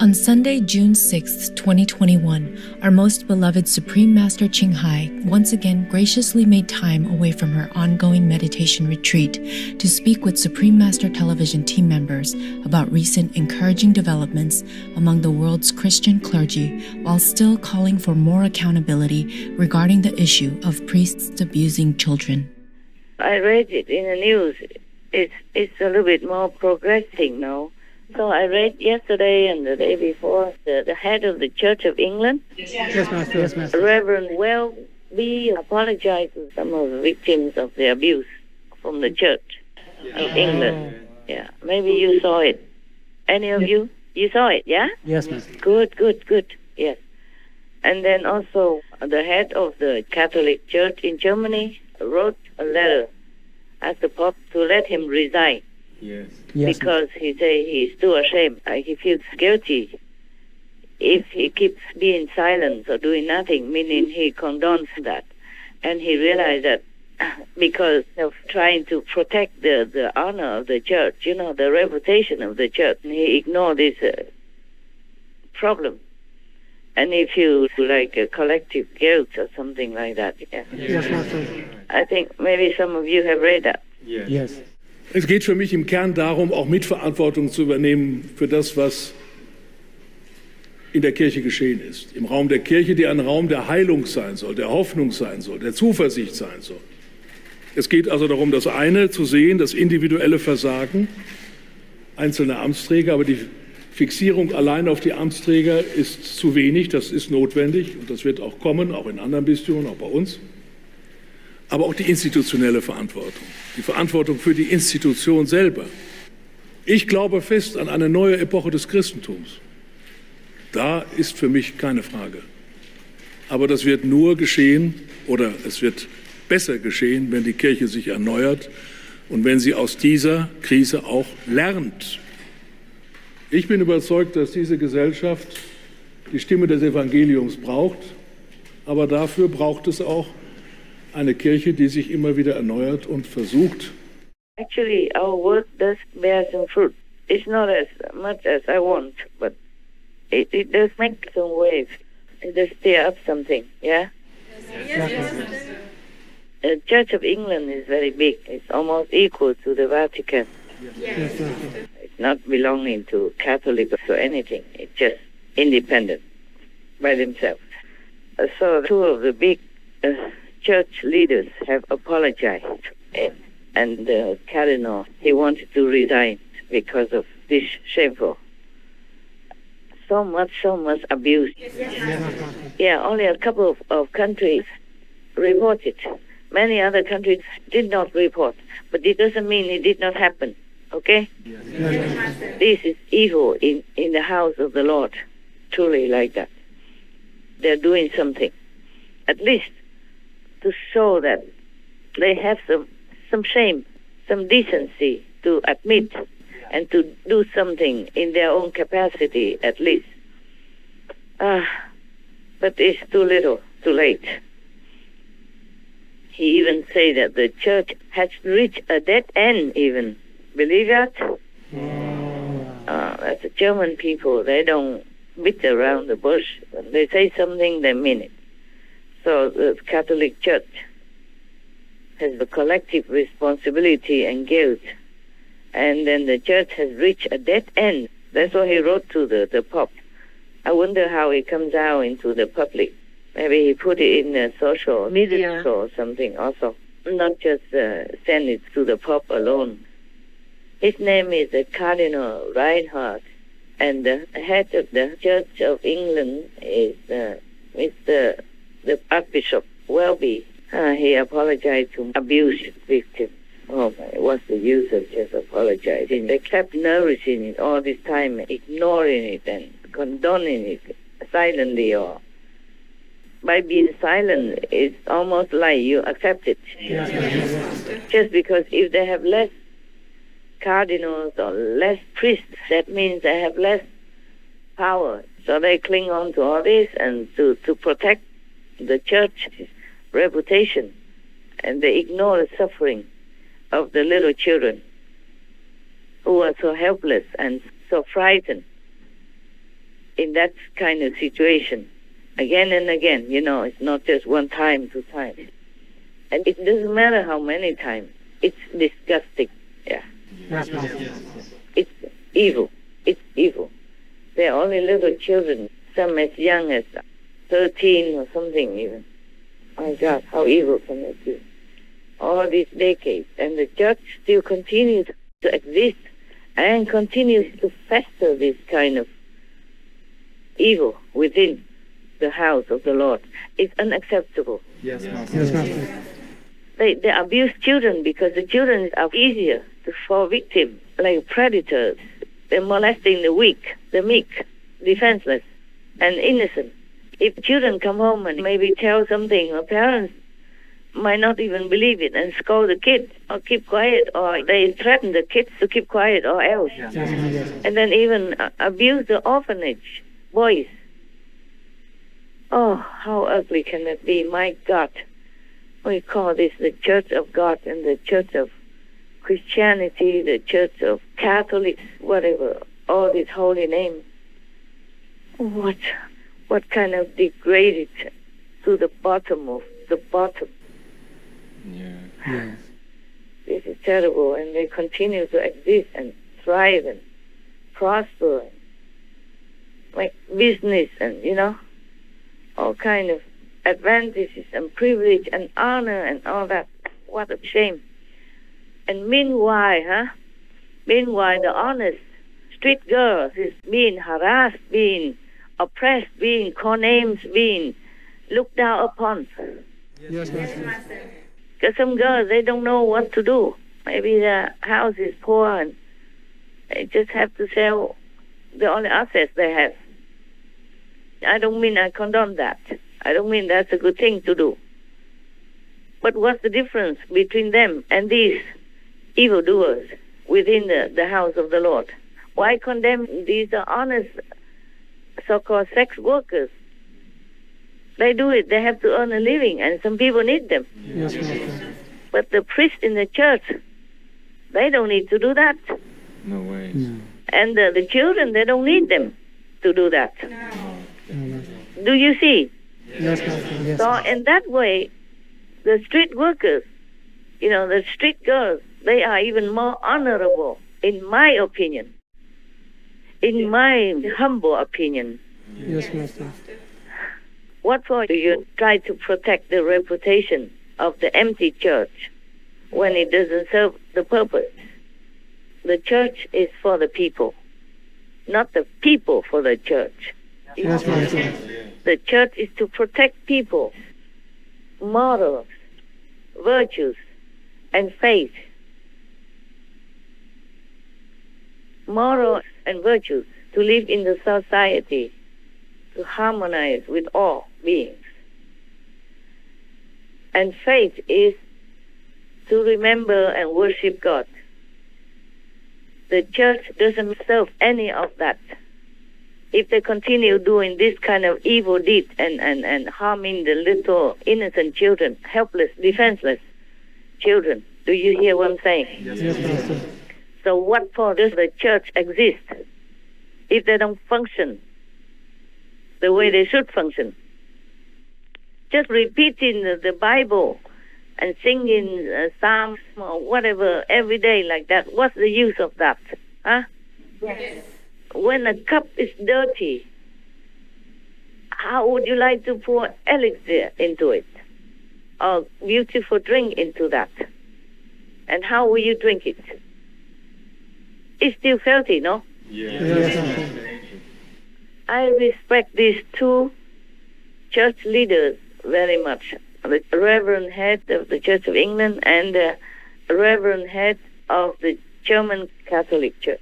On Sunday, June 6, 2021, our most beloved Supreme Master Ching Hai once again graciously made time away from her ongoing meditation retreat to speak with Supreme Master Television team members about recent encouraging developments among the world's Christian clergy while still calling for more accountability regarding the issue of priests abusing children. I read it in the news. It's, it's a little bit more progressing now so I read yesterday and the day before the, the head of the Church of England, Yes, Master. Yes, Master. Reverend Welby, apologized to some of the victims of the abuse from the Church of England. Yeah, maybe you saw it. Any of you? You saw it, yeah? Yes, Master. Good, good, good. Yes. And then also the head of the Catholic Church in Germany wrote a letter asked the Pope to let him resign Yes. because he say he's too ashamed. Like he feels guilty if he keeps being silent or doing nothing, meaning he condones that. And he realized that because of trying to protect the, the honor of the church, you know, the reputation of the church, and he ignored this uh, problem. And he feels like a collective guilt or something like that. Yeah. Yes, Master. I think maybe some of you have read that. Yes. Yes. Es geht für mich im Kern darum, auch Mitverantwortung zu übernehmen für das, was in der Kirche geschehen ist. Im Raum der Kirche, die ein Raum der Heilung sein soll, der Hoffnung sein soll, der Zuversicht sein soll. Es geht also darum, das eine zu sehen, das individuelle Versagen einzelner Amtsträger, aber die Fixierung allein auf die Amtsträger ist zu wenig, das ist notwendig und das wird auch kommen, auch in anderen Bistümern, auch bei uns. Aber auch die institutionelle Verantwortung, die Verantwortung für die Institution selber. Ich glaube fest an eine neue Epoche des Christentums. Da ist für mich keine Frage. Aber das wird nur geschehen oder es wird besser geschehen, wenn die Kirche sich erneuert und wenn sie aus dieser Krise auch lernt. Ich bin überzeugt, dass diese Gesellschaft die Stimme des Evangeliums braucht, aber dafür braucht es auch eine Kirche, die sich immer wieder erneuert und versucht, Actually, our work does bear some fruit. It's not as much as I want, but it, it does make some waves. It does stir up something, yeah? The Church of England is very big. It's almost equal to the Vatican. Yes, Master. It's not belonging to Catholic or anything. It's just independent by themselves. So two of the big uh, church leaders have apologized. And, and the cardinal, he wanted to resign because of this shameful. So much, so much abuse. Yeah, only a couple of, of countries reported. Many other countries did not report. But it doesn't mean it did not happen. Okay? This is evil in, in the house of the Lord. Truly like that. They're doing something. At least to show that they have some some shame, some decency to admit and to do something in their own capacity at least. Ah, but it's too little, too late. He even say that the church has reached a dead end even. Believe that? Uh, that's the German people. They don't beat around the bush. When they say something, they mean it. So the Catholic Church has the collective responsibility and guilt. And then the church has reached a dead end. That's what he wrote to the, the Pope. I wonder how it comes out into the public. Maybe he put it in the social media or something also. Not just uh, send it to the Pope alone. His name is Cardinal Reinhard, and the head of the Church of England is uh, Mr. the Archbishop Welby. Uh, he apologized to abuse victims. Oh, my, what's the use of just apologizing? They kept nourishing it all this time, ignoring it and condoning it silently or by being silent, it's almost like you accept it. Just because if they have less cardinals or less priests, that means they have less power. So they cling on to all this and to, to protect the church's reputation. And they ignore the suffering of the little children who are so helpless and so frightened in that kind of situation again and again. You know, it's not just one time, two times. And it doesn't matter how many times. It's disgusting. Yeah. Yes, Master. It's evil. It's evil. They're only little children, some as young as 13 or something even. My God, how evil can it be? All these decades. And the church still continues to exist and continues to fester this kind of evil within the house of the Lord. It's unacceptable. Yes, Master. Yes, Master. They, they abuse children because the children are easier to fall victim, like predators. They're molesting the weak, the meek, defenseless, and innocent. If children come home and maybe tell something, or parents might not even believe it and scold the kid or keep quiet, or they threaten the kids to keep quiet or else. Master. And then even uh, abuse the orphanage boys. Oh, how ugly can it be? My God. We call this the Church of God and the Church of Christianity, the Church of Catholics, whatever, all these holy names. What, what kind of degraded to the bottom of the bottom. Yeah. Yes. This is terrible, and they continue to exist and thrive and prosper, and make business, and you know, all kind of advantages and privilege and honor and all that. What a shame! And meanwhile, huh? Meanwhile, the honest street girls is being harassed, being oppressed, being called names, being looked down upon. Yes, Master. Because some girls, they don't know what to do. Maybe their house is poor and they just have to sell the only assets they have. I don't mean I condone that. I don't mean that's a good thing to do. But what's the difference between them and these evildoers within the, the house of the Lord? Why condemn these honest so-called sex workers? They do it. They have to earn a living, and some people need them. Yes, Master. But the priest in the church, they don't need to do that. No way. No. And the, the children, they don't need them to do that. No. Do you see? Yes. Yes. So in that way, the street workers, you know, the street girls, they are even more honorable, in my opinion. In my humble opinion. Yes, Master. What for do you try to protect the reputation of the empty church when it doesn't serve the purpose? The church is for the people, not the people for the church. Yes, Master. The church is to protect people, morals, virtues, and faith. Morals and virtues to live in the society, to harmonize with all beings. And faith is to remember and worship God. The church doesn't serve any of that if they continue doing this kind of evil deed and, and, and harming the little innocent children, helpless, defenseless children. Do you hear what I'm saying? Yes, Master. So what for does the church exist if they don't function the way they should function? Just repeating the, Bible and singing uh, psalms or whatever every day like that. What's the use of that? Huh? Yes. when a cup is dirty, how would you like to pour elixir into it? Or beautiful drink into that? And how will you drink it? It's still filthy, no? Yeah. Yes, I respect these two church leaders very much. The Reverend Head of the Church of England and the Reverend Head of the German Catholic Church.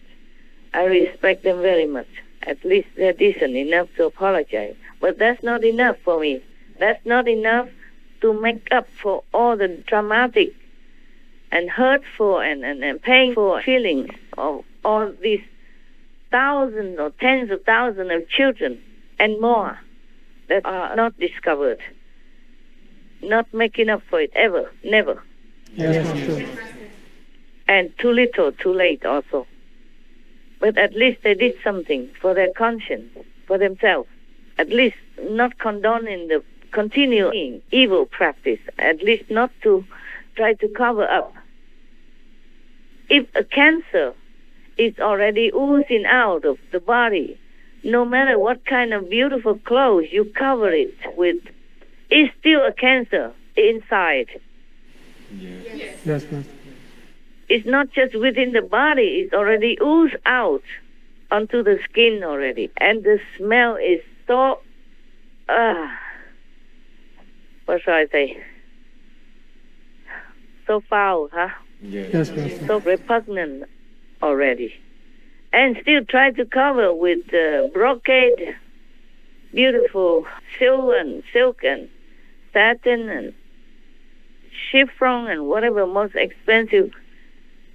I respect them very much. At least they're decent enough to apologize. But that's not enough for me. That's not enough to make up for all the traumatic and hurtful and, and, and painful feelings of all these thousands or tens of thousands of children and more that are not discovered. Not making up for it ever, never. Yes, Master. And too little, too late also. But at least they did something for their conscience, for themselves. At least not condoning the continuing evil practice, at least not to try to cover up. If a cancer is already oozing out of the body, no matter what kind of beautiful clothes you cover it with, it's still a cancer inside. Yes. Yes, Master. It's not just within the body, it's already oozed out onto the skin already. And the smell is so, uh, what shall I say? So foul, huh? Yes. Yes, Master. So repugnant already. And still try to cover with uh, brocade, beautiful silk and silk and satin and chiffon and whatever most expensive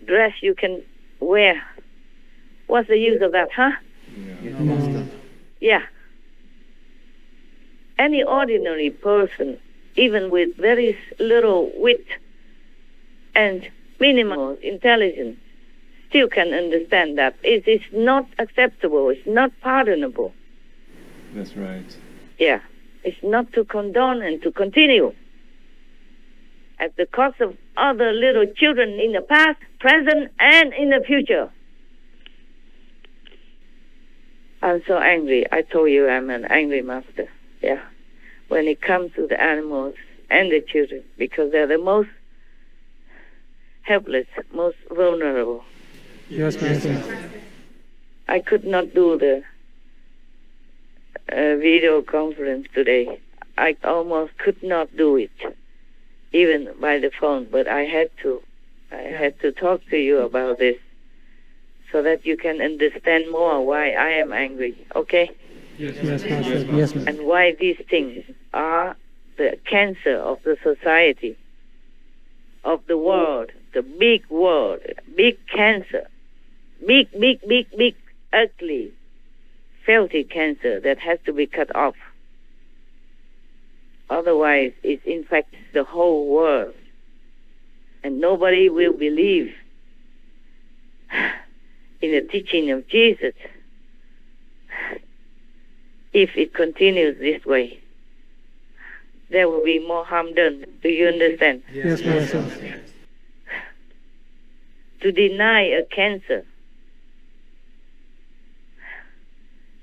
dress you can wear. What's the use of that, huh? Yeah. Yeah. Any ordinary person, even with very little wit and minimal intelligence, still can understand that it is not acceptable, it's not pardonable. That's right. Yeah. It's not to condone and to continue at the cost of other little children in the past, present, and in the future. I'm so angry. I told you I'm an angry master. Yeah. When it comes to the animals and the children, because they're the most helpless, most vulnerable. Yes, Master. I could not do the uh, video conference today. I almost could not do it, even by the phone. But I had to. I had to talk to you about this, so that you can understand more why I am angry. Okay, Yes, Master. Yes, Master. and why these things are the cancer of the society, of the world, the big world, big cancer, big, big, big, big, ugly, filthy cancer that has to be cut off. Otherwise, it infects the whole world. And nobody will believe in the teaching of Jesus if it continues this way. There will be more harm done. Do you understand? Yes, Master. To deny a cancer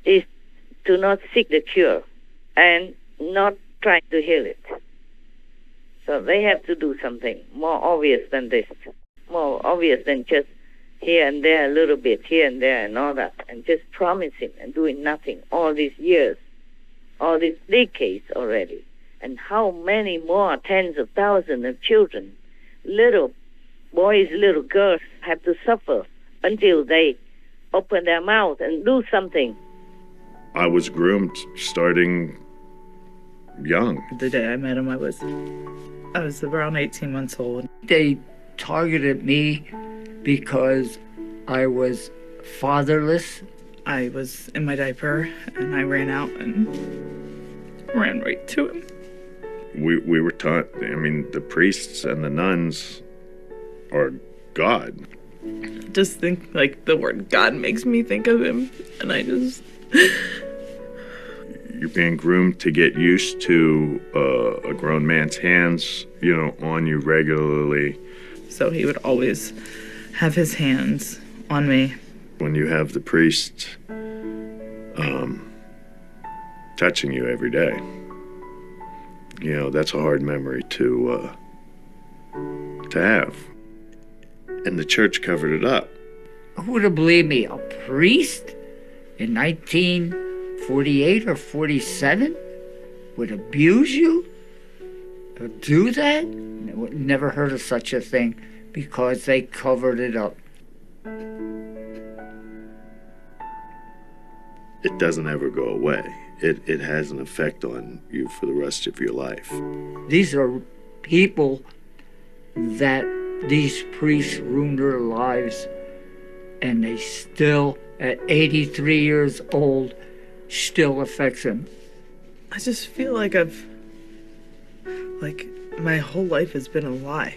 is to not seek the cure and not try to heal it. So they have to do something more obvious than this, more obvious than just here and there a little bit, here and there and all that, and just promising and doing nothing all these years, all these decades already. And how many more tens of thousands of children, little boys, little girls have to suffer until they open their mouth and do something. I was groomed starting young. The day I met him, I was I was around 18 months old. They targeted me because I was fatherless. I was in my diaper and I ran out and ran right to him. We, we were taught, I mean, the priests and the nuns are God. Just think like the word God makes me think of him, and I just You're being groomed to get used to uh, a grown man's hands, you know, on you regularly. so he would always have his hands on me. When you have the priest um, touching you every day, you know, that's a hard memory to, uh, to have. And the church covered it up. Who would have believed me? A priest in 1948 or 47 would abuse you? Would do that? Never heard of such a thing because they covered it up. it doesn't ever go away. It, it has an effect on you for the rest of your life. These are people that these priests ruined their lives, and they still, at 83 years old, still affects him. I just feel like I've like my whole life has been a lie.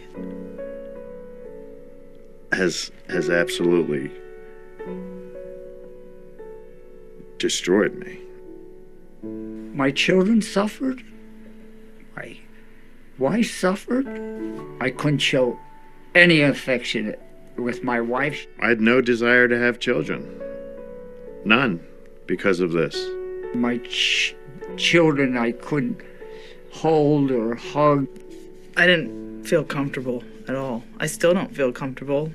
Has has absolutely destroyed me. My children suffered. My wife suffered. I couldn't show any affection with my wife. I had no desire to have children. None because of this. My ch- children I couldn't hold or hug. I didn't feel comfortable at all. I still don't feel comfortable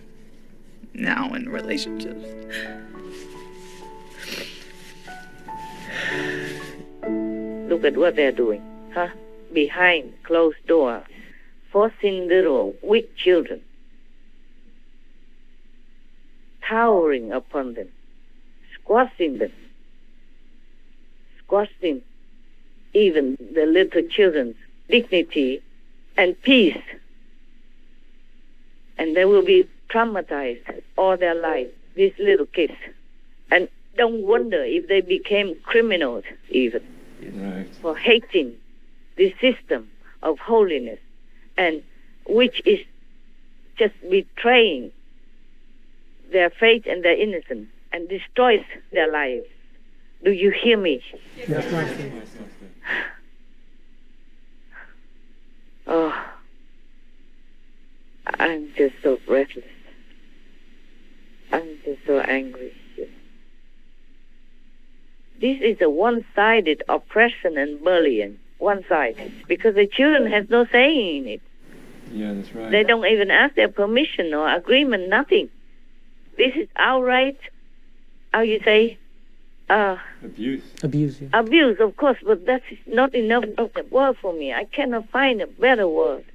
now in relationships. Look at what they're doing, huh? Behind closed doors, forcing little weak children, towering upon them, squashing them, squashing even the little children's dignity and peace. And they will be traumatized all their life, these little kids. And don't wonder if they became criminals even Right. for hating the system of holiness and which is just betraying their faith and their innocence and destroys their lives. Do you hear me? Yes, Master. Oh, I'm just so breathless. I'm just so angry. This is a one-sided oppression and bullying. One sided because the children have no say in it. Yeah, that's right. They don't even ask their permission or agreement. Nothing. This is outright. How you say? Uh, Abuse. Abuse. Yeah. abuse, of course, but that's not enough of the word for me. I cannot find a better word.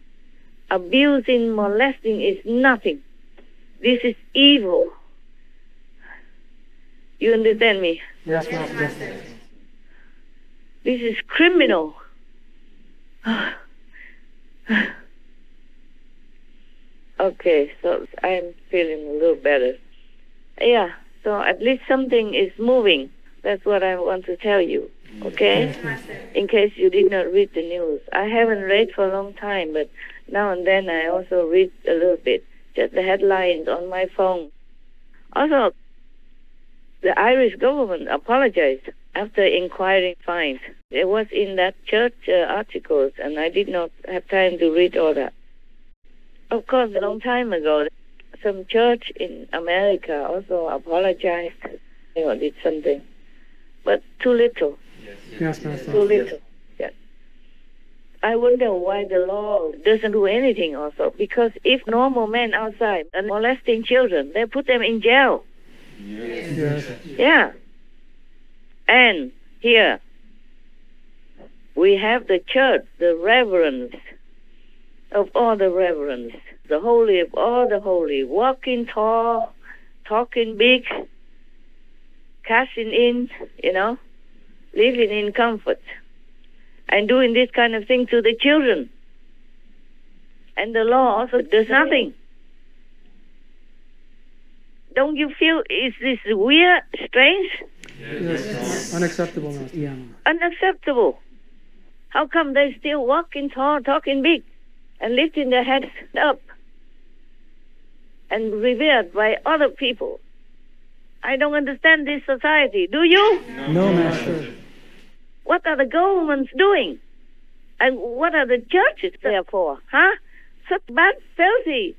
Abusing, molesting is nothing. This is evil. You understand me? Yes, Master. This is criminal. okay, so I'm feeling a little better. Yeah, so at least something is moving. That's what I want to tell you. Okay? In case you did not read the news. I haven't read for a long time, but now and then I also read a little bit. Just the headlines on my phone. Also, the Irish government apologized after inquiring fines. It was in that church uh, articles, and I did not have time to read all that. Of course, a long time ago, some church in America also apologized You know, did something, but too little, Yes, Master. too little. Yes. I wonder why the law doesn't do anything also, because if normal men outside are molesting children, they put them in jail. Yes. Yeah. And here we have the church, the reverends of all the reverends, the holy of all the holy, walking tall, talking big, cashing in, you know, living in comfort, and doing this kind of thing to the children. And the law also does nothing. Don't you feel is this weird, strange, Yes. Unacceptable, Yeah. unacceptable? How come they still walking tall, talking big, and lifting their heads up, and revered by other people? I don't understand this society. Do you? No, Master. What are the governments doing? And what are the churches there for? Huh? Such bad, filthy,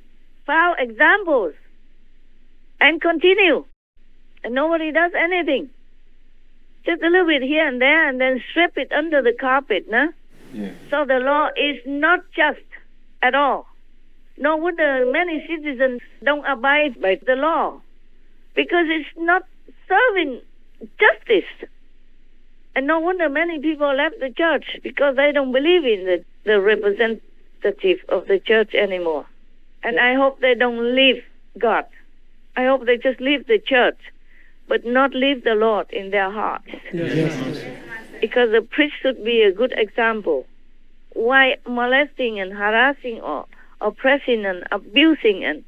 foul examples. And continue. And nobody does anything. Just a little bit here and there and then sweep it under the carpet, no? Yeah. So the law is not just at all. No wonder many citizens don't abide by the law because it's not serving justice. And no wonder many people left the church because they don't believe in the, the representative of the church anymore. And I hope they don't leave God. I hope they just leave the church, but not leave the Lord in their hearts Yes, because the priest should be a good example. Why molesting and harassing or oppressing and abusing and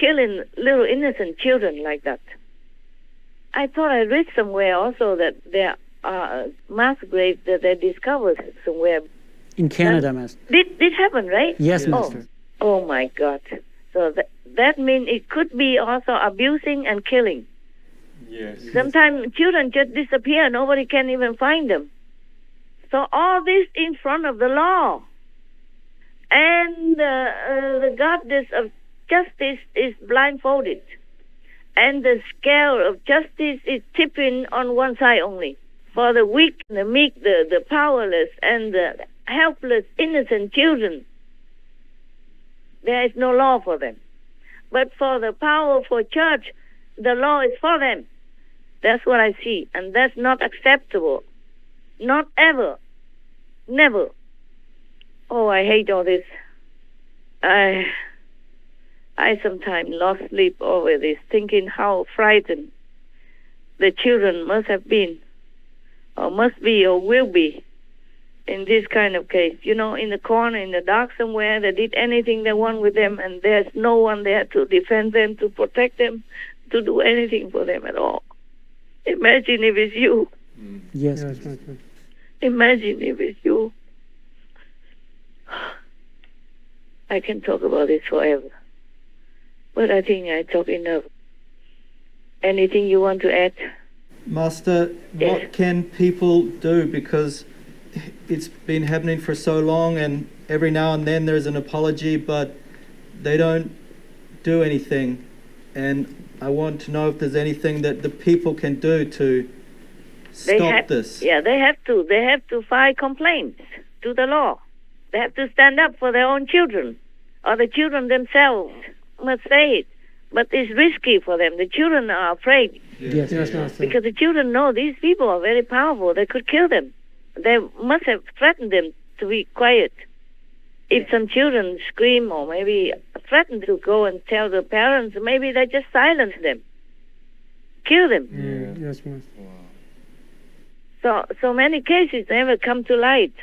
killing little innocent children like that? I thought I read somewhere also that there are mass graves that they discovered somewhere. In Canada, Master. Did this happen, right? Yes, Oh. Master. Oh my God! So that that means it could be also abusing and killing. Yes. Sometimes children just disappear. Nobody can even find them. So all this in front of the law. And uh, uh, the goddess of justice is blindfolded. And the scale of justice is tipping on one side only. For the weak, the meek, the, the powerless, and the helpless, innocent children, there is no law for them. But for the powerful church, the law is for them. That's what I see. And that's not acceptable. Not ever. Never. Oh, I hate all this. I I sometimes lost sleep over this, thinking how frightened the children must have been, or must be, or will be in this kind of case. You know, in the corner, in the dark somewhere, they did anything they want with them, and there's no one there to defend them, to protect them, to do anything for them at all. Imagine if it's you. Yes, Master. Imagine if it's you. I can talk about this forever. But I think I talk enough. Anything you want to add? Master, Yes. what can people do? Because it's been happening for so long, and every now and then there's an apology, but they don't do anything. And I want to know if there's anything that the people can do to stop have, this. Yeah, they have to. They have to file complaints to the law. They have to stand up for their own children, or the children themselves must say it. But it's risky for them. The children are afraid Yes, yes, Master. because the children know these people are very powerful. They could kill them. They must have threatened them to be quiet. If some children scream or maybe threaten to go and tell the parents, maybe they just silence them, kill them. Yes, Master. So, so many cases never come to light.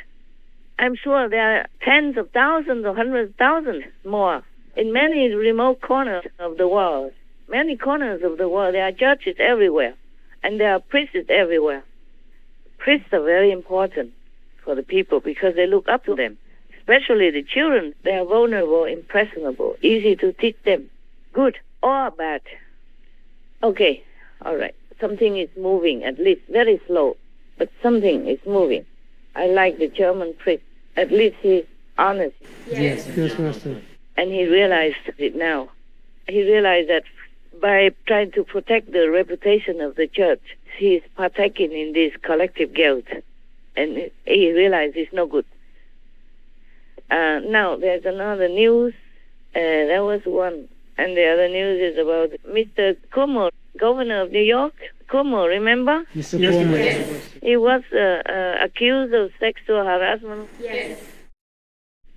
I'm sure there are tens of thousands or hundreds of thousands more in many remote corners of the world. Many corners of the world, there are churches everywhere, and there are priests everywhere. Priests are very important for the people because they look up to them, especially the children. They are vulnerable, impressionable, easy to teach them, good or bad. Okay, all right. Something is moving, at least very slow, but something is moving. I like the German priest. At least he's honest, Yes, yes, Master. and he realized it now. He realized that by trying to protect the reputation of the church, he is partaking in this collective guilt, and he realized it's no good. Uh, now there's another news. Uh, there was one, and the other news is about Mr. Cuomo, governor of New York. Cuomo, remember? Mr. Yes, He was uh, uh, accused of sexual harassment. Yes.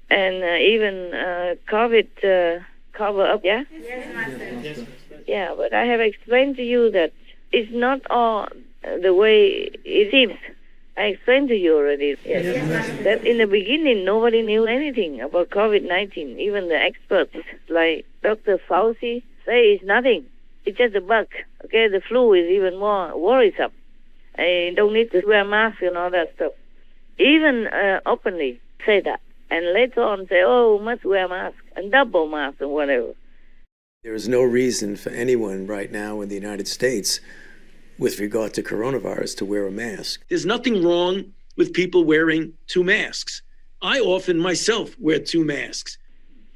And uh, even uh, COVID uh, cover up, yeah? Yeah, but I have explained to you that it's not all uh, the way it seems. I explained to you already. Yes. That in the beginning nobody knew anything about COVID-19. Even the experts like Dr. Fauci say it's nothing. It's just a bug. Okay, the flu is even more worrisome. I don't need to wear mask and all that stuff. Even uh, openly say that, and later on say, "Oh, must wear mask and double mask and whatever." There is no reason for anyone right now in the United States with regard to coronavirus to wear a mask. There's nothing wrong with people wearing two masks. I often myself wear two masks.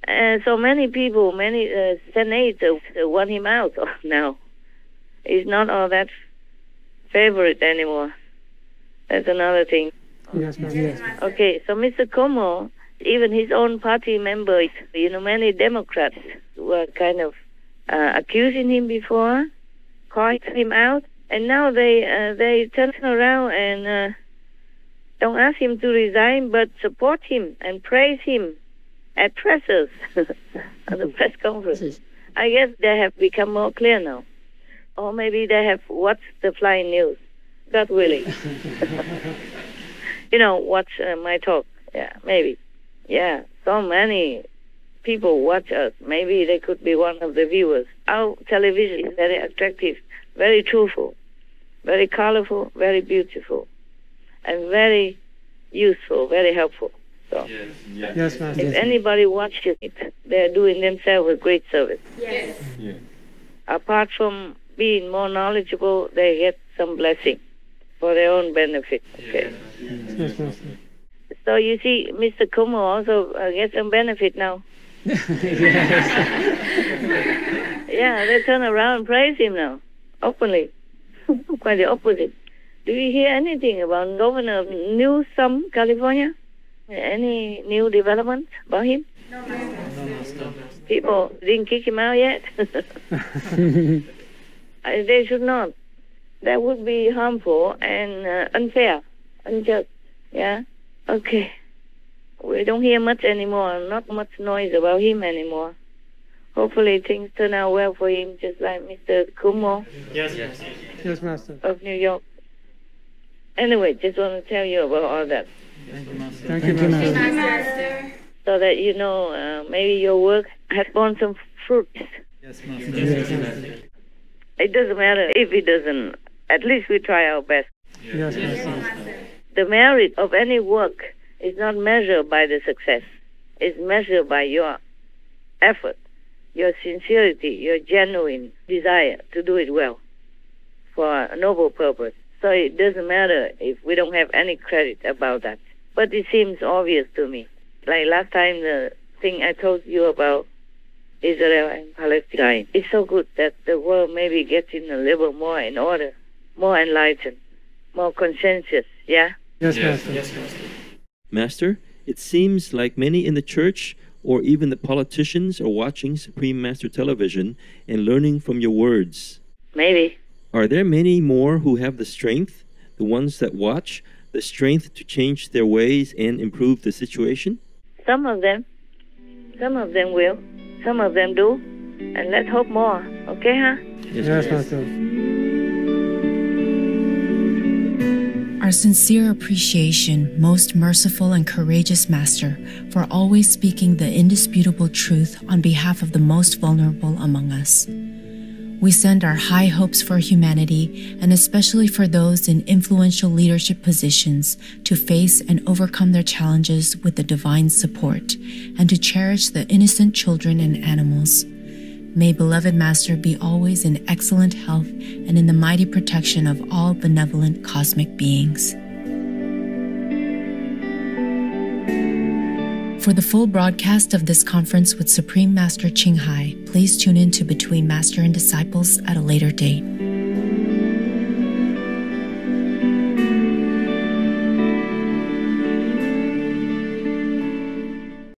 And so many people, many uh, senators uh, want him out now. He's not all that favorite anymore. That's another thing. Yes. Yes. Okay, so Mr. Cuomo, even his own party members, you know, many Democrats were kind of uh, accusing him before, calling him out, and now they uh, they turn around and uh, don't ask him to resign, but support him and praise him at presses at the press conference. I guess they have become more clear now, or maybe they have watched the flying news. God willing. you know, watch uh, my talk. Yeah, maybe. Yeah, so many people watch us. Maybe they could be one of the viewers. Our television is very attractive, very truthful, very colorful, very beautiful, and very useful, very helpful. So, Yes, Master. if anybody watches it, they're doing themselves a great service. Yeah. Apart from being more knowledgeable, they get some blessing. for their own benefit. Okay. Yes, Master. So you see, Mr. Cuomo also uh, gets some benefit now. Yeah, they turn around and praise him now, openly. Quite the opposite. Do you hear anything about Governor of Newsom, California? Any new development about him? No, Master. People didn't kick him out yet. They should not. That would be harmful and uh, unfair, unjust. Yeah. Okay. We don't hear much anymore. Not much noise about him anymore. Hopefully things turn out well for him, just like Mr. Cuomo Yes, yes. Yes, Master. of New York. Anyway, just want to tell you about all that, Thank you, Master. Thank you, Master. so that you know uh, maybe your work has borne some fruits. Yes, Master. Yes, Master. It doesn't matter if it doesn't. At least we try our best. Yes, Master. The merit of any work is not measured by the success. It's measured by your effort, your sincerity, your genuine desire to do it well for a noble purpose. So it doesn't matter if we don't have any credit about that. But it seems obvious to me. Like last time, the thing I told you about Israel and Palestine. It's so good that the world maybe getting a little more in order, more enlightened, more conscientious, yeah? Yes, yes, Master. Yes, Master. Master, it seems like many in the church or even the politicians are watching Supreme Master Television and learning from your words. Maybe. Are there many more who have the strength, the ones that watch, the strength to change their ways and improve the situation? Some of them. Some of them will. Some of them do. And let's hope more. Okay, huh? Yes, Master. Our sincere appreciation, most merciful and courageous Master, for always speaking the indisputable truth on behalf of the most vulnerable among us. We send our high hopes for humanity, and especially for those in influential leadership positions, to face and overcome their challenges with the divine support, and to cherish the innocent children and animals. May beloved Master be always in excellent health and in the mighty protection of all benevolent cosmic beings. For the full broadcast of this conference with Supreme Master Ching Hai, please tune in to Between Master and Disciples at a later date.